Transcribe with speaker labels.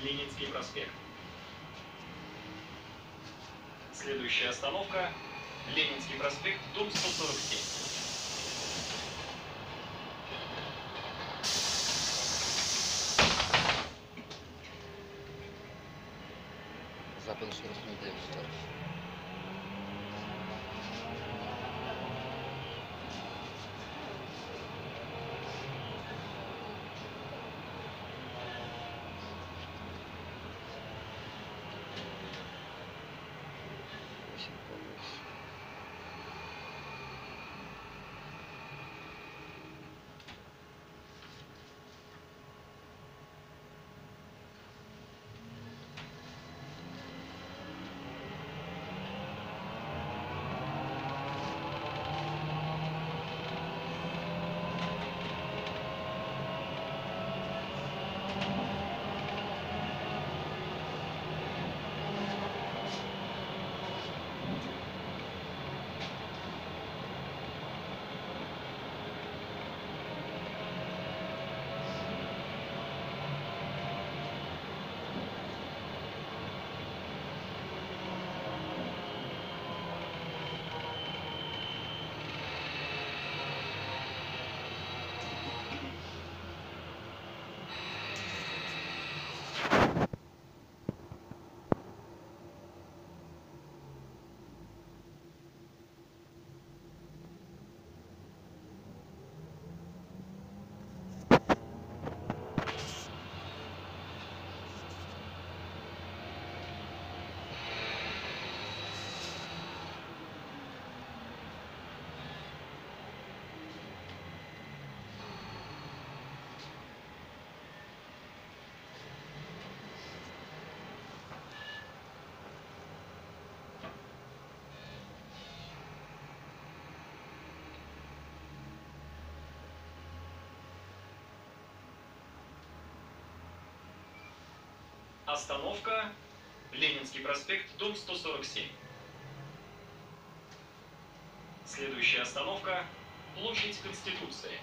Speaker 1: Ленинский проспект. Следующая остановка – Ленинский проспект, дом 147.
Speaker 2: Западный 49.
Speaker 1: Остановка Ленинский проспект, дом 147. Следующая остановка Площадь Конституции.